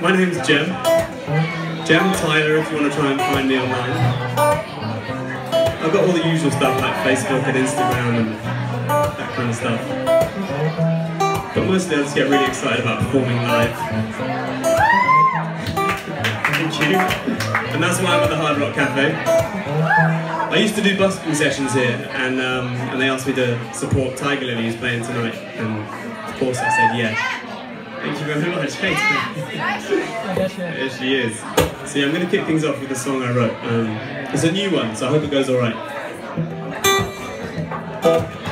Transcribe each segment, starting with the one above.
my name's Jem. Jem Tyler, if you want to try and find me online. I've got all the usual stuff like Facebook and Instagram and that kind of stuff. But mostly I just get really excited about performing live. Thank you. And that's why I'm at the Hard Rock Cafe. I used to do busking sessions here, and um, and they asked me to support Tiger Lily who's playing tonight, and of course I said yes. Thank you very much. Hey, Here she is. See, I'm going to kick things off with a song I wrote. Um, it's a new one, so I hope it goes alright. get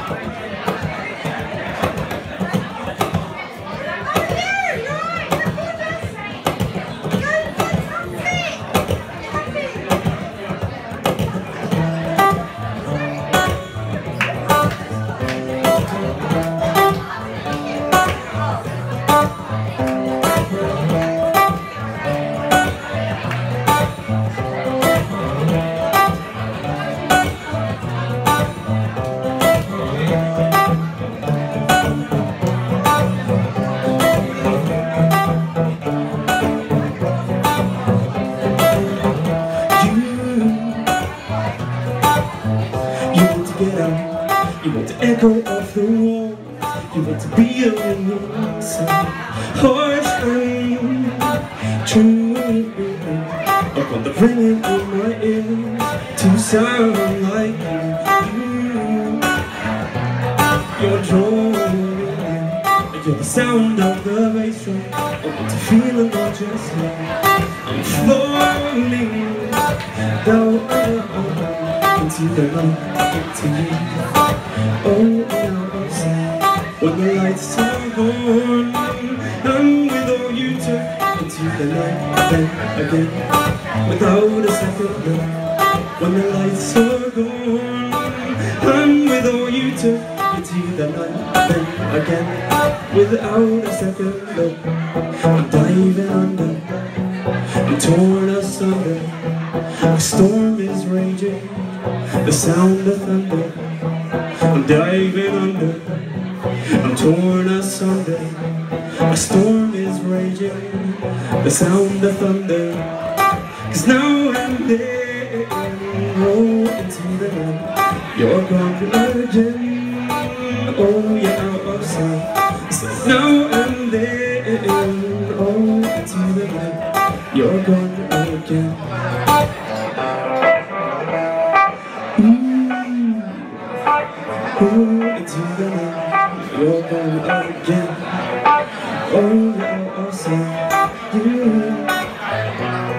Echo off the wall. You want to be alone. So harsh and true. I want the ringing in my ears to sound like you. You're drawing. You're the sound of the bass drum. I want to feel not just now. I'm falling down into the light, into you. Oh, now when the lights are on, I'm with all you turn into the night, then again, without a second look. When the lights are gone, I'm with all you turn into the night, then again, without a second look. I'm diving under, I'm torn asunder, storm is raging the sound of thunder. I'm diving under. I'm torn asunder. A storm is raging. The sound of thunder. Cause now and then Roll into the night. You're gone again Oh, you're out of sight. So now and then Roll into the night. You're gone Mm. into the night You're gone again. Oh, you're awesome. You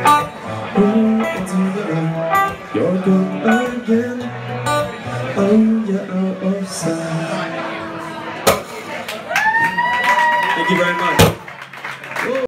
Oh, into the night You're gone again. Oh, you're awesome. Thank you very much